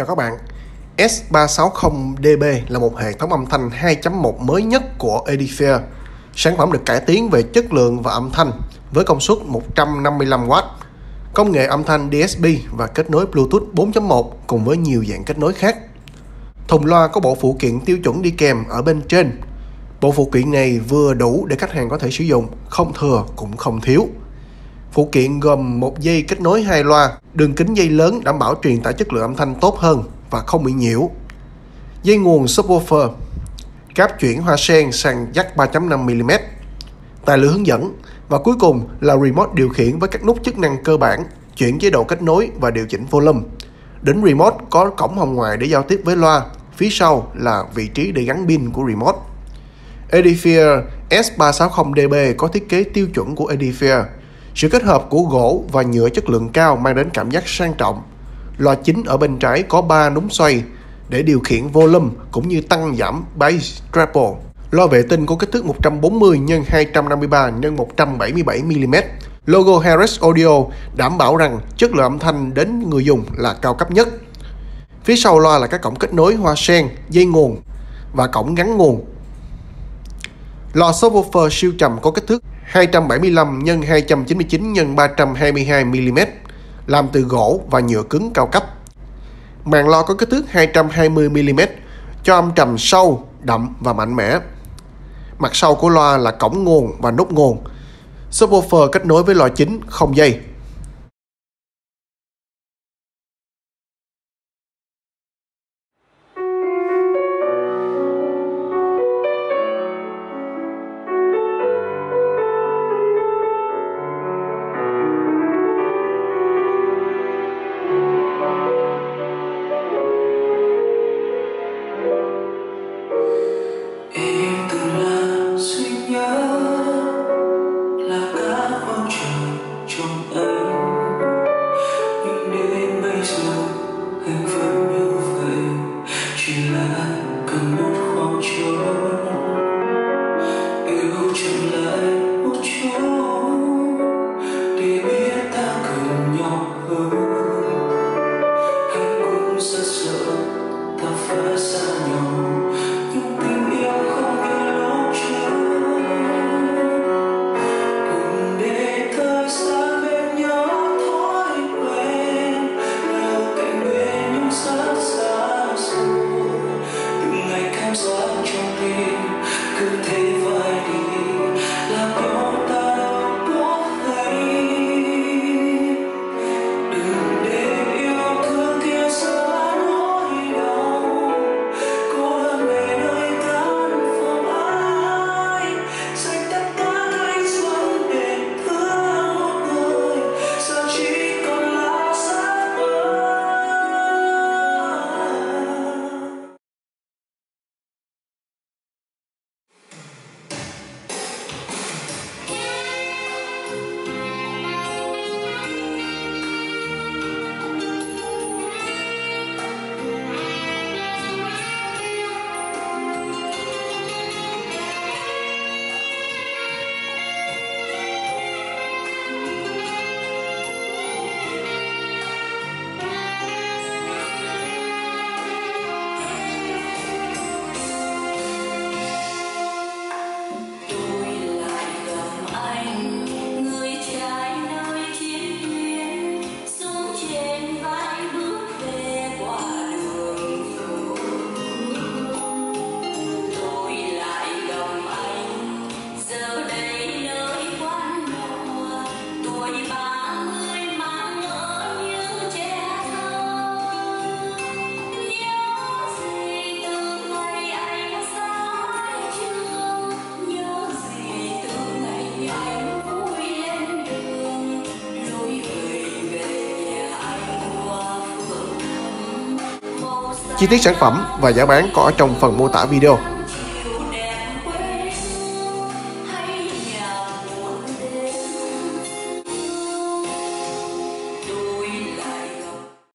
Chào các bạn. S360DB là một hệ thống âm thanh 2.1 mới nhất của Edifier. Sản phẩm được cải tiến về chất lượng và âm thanh với công suất 155W, công nghệ âm thanh DSP và kết nối Bluetooth 4.1 cùng với nhiều dạng kết nối khác. Thùng loa có bộ phụ kiện tiêu chuẩn đi kèm ở bên trên. Bộ phụ kiện này vừa đủ để khách hàng có thể sử dụng, không thừa cũng không thiếu. Phụ kiện gồm một dây kết nối hai loa, đường kính dây lớn đảm bảo truyền tải chất lượng âm thanh tốt hơn và không bị nhiễu. Dây nguồn subwoofer, cáp chuyển hoa sen sang jack 3.5mm, tài liệu hướng dẫn và cuối cùng là remote điều khiển với các nút chức năng cơ bản, chuyển chế độ kết nối và điều chỉnh volume. Đỉnh remote có cổng hồng ngoại để giao tiếp với loa, phía sau là vị trí để gắn pin của remote. Edifier S360DB có thiết kế tiêu chuẩn của Edifier, sự kết hợp của gỗ và nhựa chất lượng cao mang đến cảm giác sang trọng. Loa chính ở bên trái có 3 núm xoay để điều khiển volume cũng như tăng giảm bass treble. Loa vệ tinh có kích thước 140 x 253 x 177 mm. Logo Harris Audio đảm bảo rằng chất lượng âm thanh đến người dùng là cao cấp nhất. Phía sau loa là các cổng kết nối hoa sen, dây nguồn và cổng gắn nguồn. Loa subwoofer siêu trầm có kích thước 275 x 299 x 322 mm, làm từ gỗ và nhựa cứng cao cấp. Màn lo có kích thước 220 mm, cho âm trầm sâu, đậm và mạnh mẽ. Mặt sau của loa là cổng nguồn và nút nguồn. Subwoofer kết nối với loa chính không dây. Chi tiết sản phẩm và giá bán có ở trong phần mô tả video.